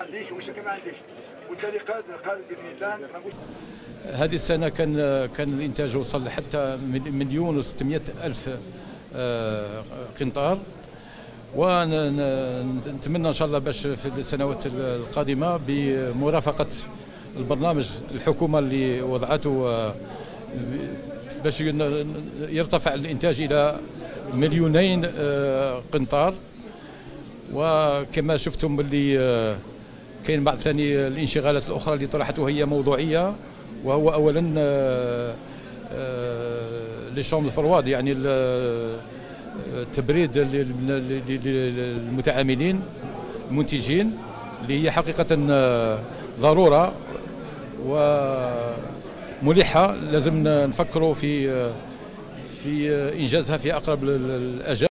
عنديش ما عنديش. وبالتالي باذن الله هذه السنة كان كان الإنتاج وصل حتى مليون و600 ألف آه، قنطار. ونتمنى إن شاء الله باش في السنوات القادمة بمرافقة البرنامج الحكومة اللي وضعته آه، باش يرتفع الإنتاج إلى مليونين آه، قنطار. وكما شفتم باللي كاين بعض ثاني الانشغالات الأخرى اللي طرحت وهي موضوعية وهو اولا لي شومبر فرواد يعني التبريد للمتعاملين المنتجين اللي هي حقيقة ضرورة وملحة. لازم نفكروا في في إنجازها في أقرب الأجال.